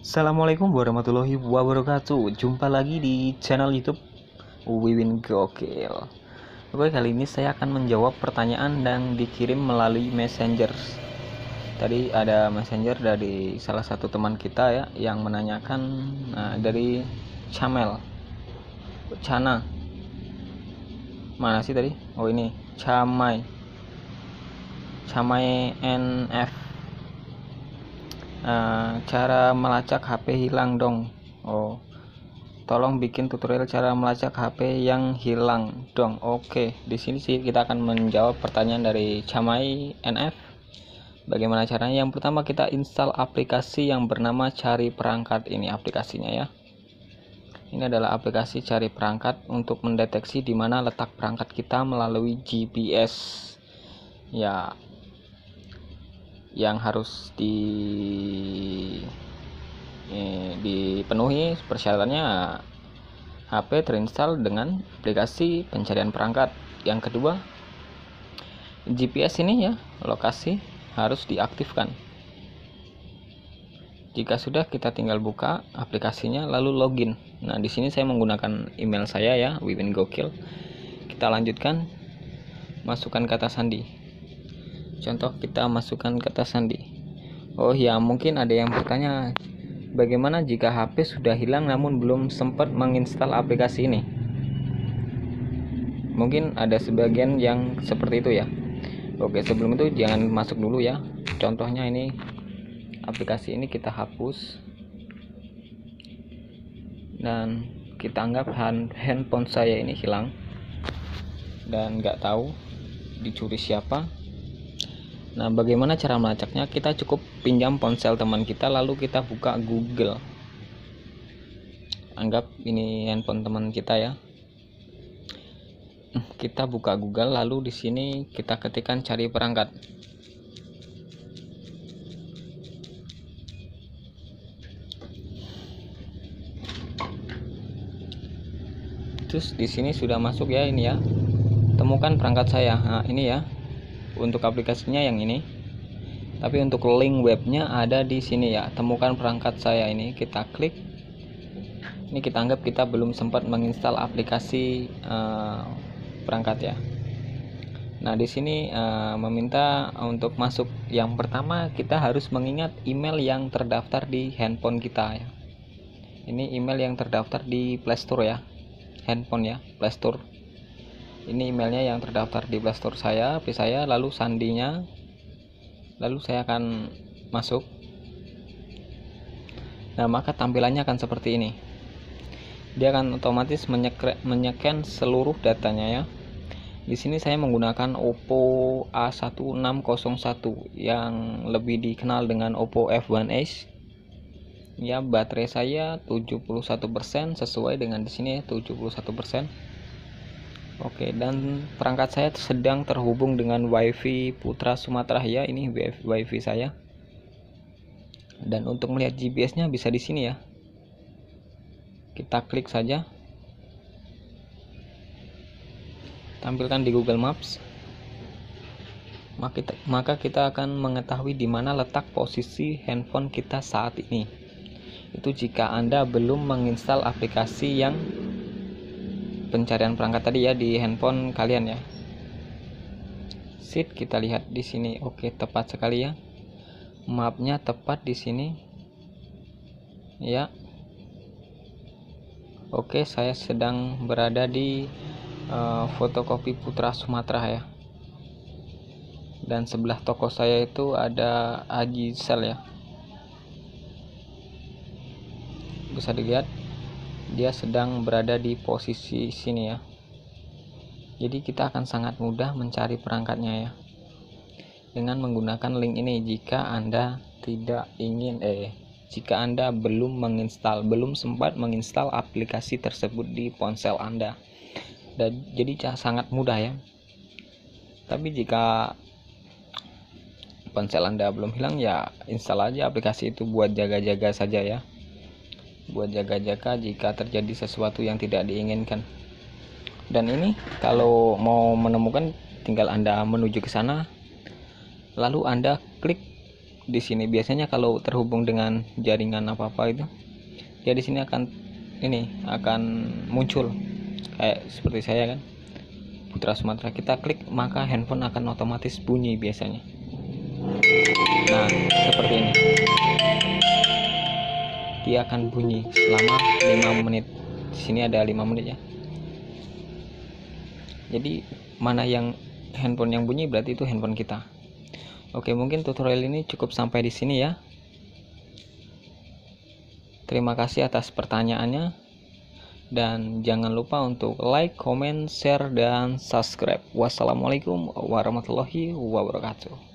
Assalamualaikum warahmatullahi wabarakatuh. Jumpa lagi di channel youtube Wiwin Gokil. Oke kali ini saya akan menjawab pertanyaan yang dikirim melalui messenger. Tadi ada messenger dari salah satu teman kita ya Yang menanyakan nah, dari Camel Cana Mana sih tadi? Oh ini Camai Camai NF Eh, cara melacak HP hilang dong. Oh, tolong bikin tutorial cara melacak HP yang hilang dong. Oke, di sini sih kita akan menjawab pertanyaan dari Camai NF. Bagaimana caranya? Yang pertama kita install aplikasi yang bernama Cari Perangkat ini aplikasinya ya. Ini adalah aplikasi cari perangkat untuk mendeteksi di mana letak perangkat kita melalui GPS. Ya, yang harus di eh, dipenuhi persyaratannya HP terinstall dengan aplikasi pencarian perangkat. Yang kedua, GPS ini ya, lokasi harus diaktifkan. Jika sudah kita tinggal buka aplikasinya lalu login. Nah, di sini saya menggunakan email saya ya, Wiwin Gokil. Kita lanjutkan masukkan kata sandi. Contoh kita masukkan kata sandi. Oh ya mungkin ada yang bertanya bagaimana jika HP sudah hilang namun belum sempat menginstal aplikasi ini? Mungkin ada sebagian yang seperti itu ya. Oke sebelum itu jangan masuk dulu ya. Contohnya ini aplikasi ini kita hapus dan kita anggap handphone saya ini hilang dan nggak tahu dicuri siapa Nah, bagaimana cara melacaknya? Kita cukup pinjam ponsel teman kita lalu kita buka Google. Anggap ini handphone teman kita ya. Kita buka Google lalu di sini kita ketikkan cari perangkat. Terus di sini sudah masuk ya ini ya. Temukan perangkat saya. Nah, ini ya. Untuk aplikasinya yang ini. Tapi untuk link webnya ada di sini ya. Temukan perangkat saya ini. Kita klik. Ini kita anggap kita belum sempat menginstal aplikasi uh, perangkat ya. Nah di sini uh, meminta untuk masuk. Yang pertama kita harus mengingat email yang terdaftar di handphone kita ya. Ini email yang terdaftar di Playstore ya handphone ya Playstore ini emailnya yang terdaftar di Playstore saya HP saya lalu sandinya. Lalu saya akan masuk. Nah maka tampilannya akan seperti ini. Dia akan otomatis menyeken seluruh datanya ya. Di sini saya menggunakan Oppo A1601 yang lebih dikenal dengan Oppo F1s ya baterai saya 71% sesuai dengan di sini 71% Oke, dan perangkat saya sedang terhubung dengan WiFi Putra Sumatera ya. Ini WiFi saya. Dan untuk melihat GPS-nya bisa di sini ya. Kita klik saja. Tampilkan di Google Maps. Maka kita akan mengetahui di mana letak posisi handphone kita saat ini. Itu jika Anda belum menginstal aplikasi yang pencarian perangkat tadi ya di handphone kalian ya. Sit kita lihat di sini. Oke tepat sekali ya. Mapnya tepat di sini. Ya. Oke saya sedang berada di uh, fotokopi Putra Sumatera ya. Dan sebelah toko saya itu ada Aji Sel ya bisa dilihat dia sedang berada di posisi sini ya. Jadi kita akan sangat mudah mencari perangkatnya ya. Dengan menggunakan link ini jika anda tidak ingin eh jika anda belum menginstal belum sempat menginstal aplikasi tersebut di ponsel anda. Dan jadi sangat mudah ya. Tapi jika ponsel anda belum hilang ya install aja aplikasi itu buat jaga-jaga saja ya buat jaga-jaga jika terjadi sesuatu yang tidak diinginkan. Dan ini kalau mau menemukan tinggal anda menuju ke sana lalu anda klik di sini. Biasanya kalau terhubung dengan jaringan apa apa itu ya di sini akan ini akan muncul. Kayak seperti saya kan Putra Sumatera. Kita klik maka handphone akan otomatis bunyi biasanya dia akan bunyi selama 5 menit. Di sini ada 5 menit ya. Jadi mana yang handphone yang bunyi berarti itu handphone kita. Oke mungkin tutorial ini cukup sampai di sini ya. Terima kasih atas pertanyaannya. Dan jangan lupa untuk like, comment, share, dan subscribe. Wassalamualaikum warahmatullahi wabarakatuh.